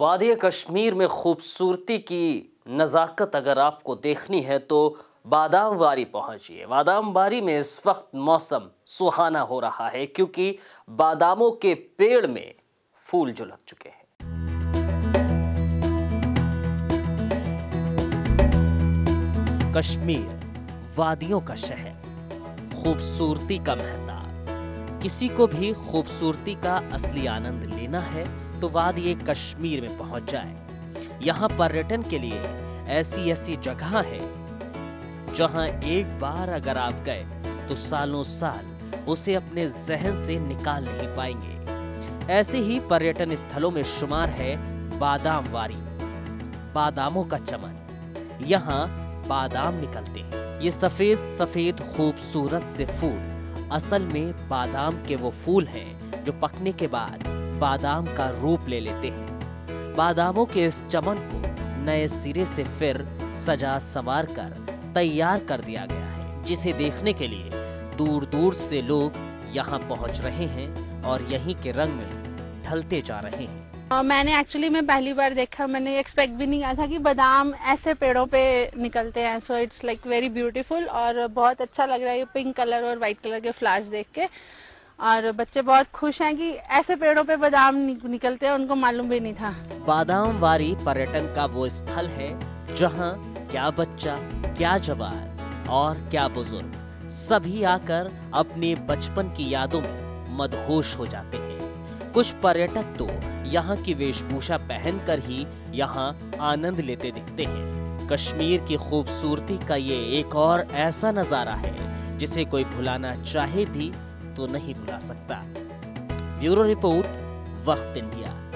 वादी कश्मीर में खूबसूरती की नज़ाकत अगर आपको देखनी है तो बादाम वारी पहुंचिए। बादाम वारी में इस वक्त मौसम सुहाना हो रहा है क्योंकि बादामों के पेड़ में फूल जो लग चुके हैं। कश्मीर वादियों का शहर, खूबसूरती का महताब किसी को भी खूबसूरती का असली आनंद लेना है तो वादी कश्मीर में पहुँच जाए। यहाँ पर्यटन के लिए ऐसी ऐसी जगह है, जहाँ एक बार अगर आप गए तो सालों साल उसे अपने जहन से निकाल नहीं पाएँगे। ऐसे ही पर्यटन स्थलों में शुमार है बादाम वारी, बादामों का चमन। यहाँ बादाम निकलते हैं। ये सफ़ेद सफ़ेद, खूबसूरत से फूल, असल में बादाम के वो फूल हैं जो पकने के बाद बादाम का रूप ले लेते हैं। बादामों के इस चमन को नए सिरे से फिर सजा संवार कर तैयार कर दिया गया है जिसे देखने के लिए दूर दूर से लोग यहाँ पहुँच रहे हैं और यहीं के रंग में ढलते जा रहे हैं। Uh, मैंने एक्चुअली मैं पहली बार देखा मैंने एक्सपेक्ट भी नहीं किया था कि बादाम ऐसे पेड़ों पे निकलते हैं। So it's like very beautiful और बहुत अच्छा लग रहा है ये पिंक कलर और वाइट कलर के फ्लावर्स देख के। और बच्चे बहुत खुश हैं कि ऐसे पेड़ों पे बादाम निकलते हैं, उनको मालूम भी नहीं था। बादाम वारी पर्यटन का वो स्थल है, जहाँ क्या बच्चा, क्या जवान और क्या बुज़ुर्ग सभी आकर अपने बचपन की यादों में मदहोश हो जाते हैं। कुछ पर्यटक तो यहाँ की वेशभूषा पहनकर ही यहाँ आनंद लेते दिखते हैं। कश्मीर की खूबसूरती का ये एक और ऐसा नज़ारा है, जिसे कोई भुलाना चाहे भी तो नहीं भुला सकता। Bureau report Waqt India.